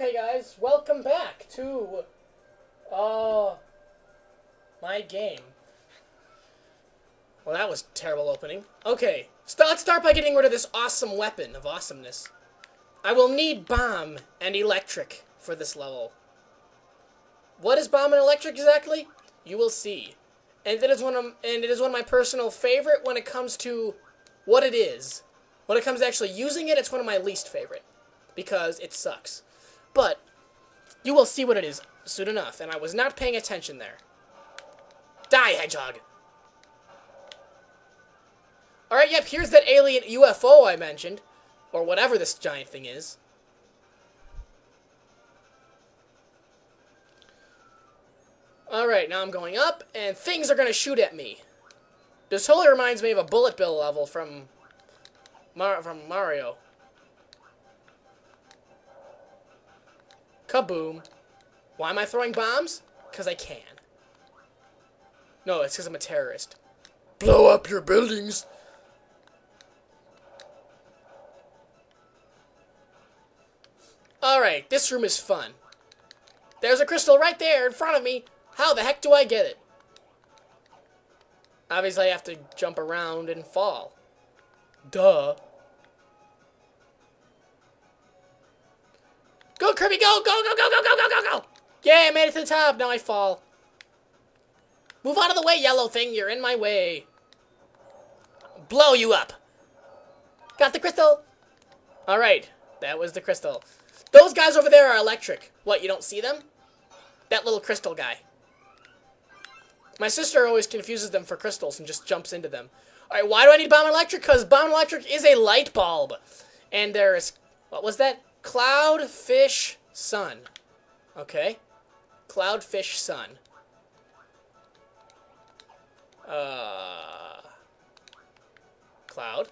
Okay, guys, welcome back to uh my game. Well, that was terrible opening. Okay, st let's start by getting rid of this awesome weapon of awesomeness. I will need bomb and electric for this level. What is bomb and electric exactly? You will see. And it is one of and it is one of my personal favorite when it comes to what it is. When it comes to actually using it, it's one of my least favorite because it sucks. But you will see what it is soon enough, and I was not paying attention there. Die, hedgehog! Alright, yep, here's that alien UFO I mentioned. Or whatever this giant thing is. Alright, now I'm going up, and things are going to shoot at me. This totally reminds me of a Bullet Bill level from, Mar from Mario. Kaboom. Why am I throwing bombs? Because I can. No, it's because I'm a terrorist. Blow up your buildings! Alright, this room is fun. There's a crystal right there in front of me. How the heck do I get it? Obviously, I have to jump around and fall. Duh. Go, Kirby, go, go, go, go, go, go, go, go, go! Yeah, I made it to the top. Now I fall. Move out of the way, yellow thing. You're in my way. Blow you up. Got the crystal. All right, that was the crystal. Those guys over there are electric. What, you don't see them? That little crystal guy. My sister always confuses them for crystals and just jumps into them. Alright, why do I need bomb electric? Because bomb electric is a light bulb. And there's, what was that? Cloud, fish, sun. Okay. Cloud, fish, sun. Uh, cloud,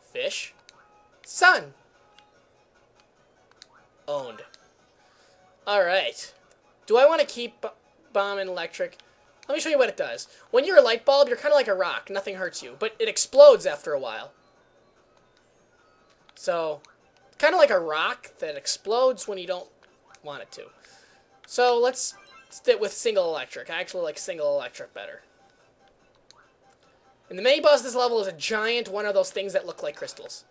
fish, sun. Owned. Alright. Do I want to keep bomb and electric? Let me show you what it does. When you're a light bulb, you're kind of like a rock. Nothing hurts you. But it explodes after a while. So, kind of like a rock that explodes when you don't want it to. So, let's stick with single electric. I actually like single electric better. And the main boss this level is a giant one of those things that look like crystals.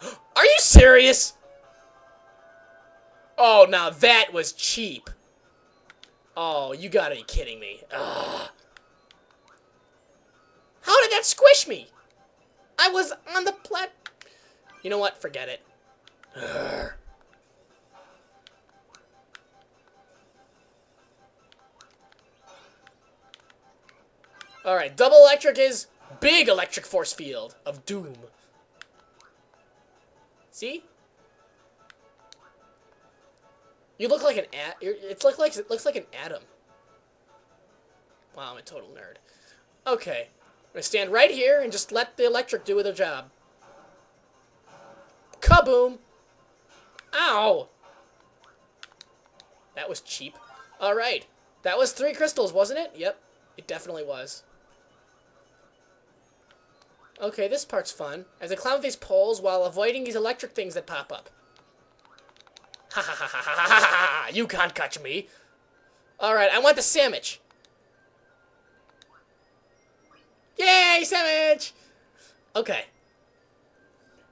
Are you serious? Oh, now that was cheap. Oh, you gotta be kidding me. Ugh. How did that squish me? I was on the plat... You know what? Forget it. Alright, double electric is big electric force field of doom. See? You look like an at. It's like like it looks like an atom. Wow, I'm a total nerd. Okay, I'm gonna stand right here and just let the electric do their job. Kaboom! Ow! That was cheap. All right, that was three crystals, wasn't it? Yep, it definitely was. Okay, this part's fun. As the clown face pulls while avoiding these electric things that pop up. Ha ha ha ha ha ha ha! You can't catch me. All right, I want the sandwich. Yay, sandwich! Okay.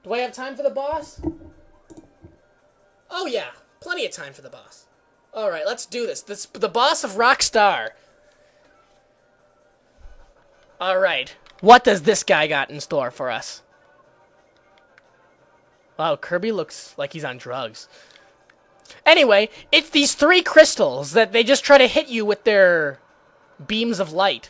Do I have time for the boss? Oh yeah, plenty of time for the boss. All right, let's do this. This the boss of Rockstar. All right, what does this guy got in store for us? Wow, Kirby looks like he's on drugs. Anyway, it's these three crystals that they just try to hit you with their beams of light.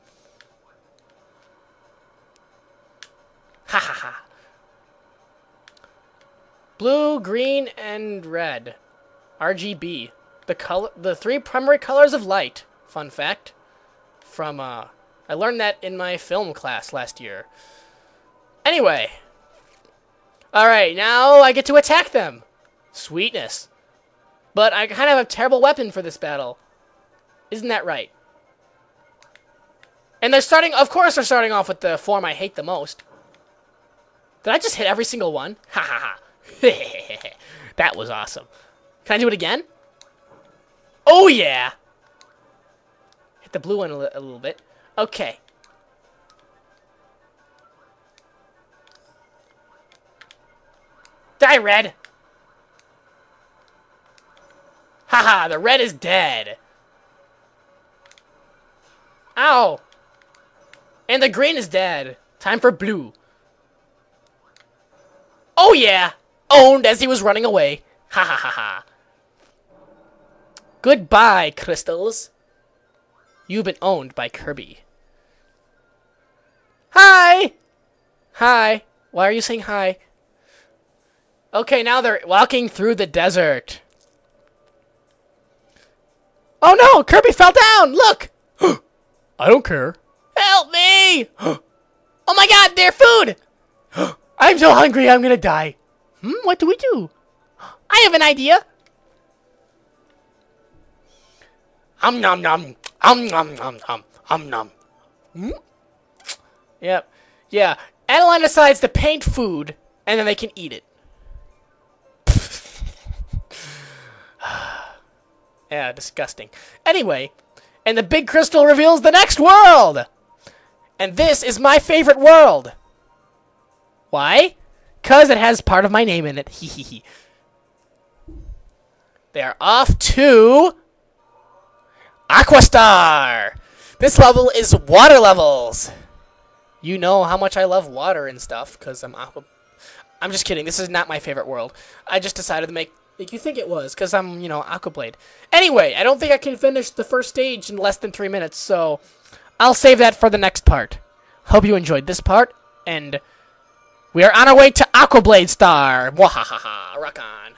Ha ha ha. Blue, green, and red. RGB. The color, the three primary colors of light. Fun fact. From uh, I learned that in my film class last year. Anyway. All right, now I get to attack them. Sweetness. But I kind of have a terrible weapon for this battle. Isn't that right? And they're starting, of course, they're starting off with the form I hate the most. Did I just hit every single one? Ha ha ha. that was awesome. Can I do it again? Oh, yeah. Hit the blue one a, li a little bit. Okay. Die, red. Haha, the red is dead. Ow. And the green is dead. Time for blue. Oh yeah! Owned as he was running away. Ha ha ha ha. Goodbye, crystals. You've been owned by Kirby. Hi! Hi. Why are you saying hi? Okay, now they're walking through the desert. Oh no! Kirby fell down! Look! I don't care. Help me! oh my god, their food! I'm so hungry, I'm gonna die. Hmm, what do we do? I have an idea. Um nom nom. Um nom nom nom. Um nom. Hmm? Yep. Yeah. Adeleine decides to paint food, and then they can eat it. yeah, disgusting. Anyway, and the big crystal reveals the next world! And this is my favorite world! Why? Because it has part of my name in it. Hee They are off to... Aquastar! This level is water levels! You know how much I love water and stuff, because I'm aqua... I'm just kidding. This is not my favorite world. I just decided to make make you think it was, because I'm, you know, Aquablade. Anyway, I don't think I can finish the first stage in less than three minutes, so I'll save that for the next part. Hope you enjoyed this part, and we are on our way to Aquablade Star. Wahahaha, rock on.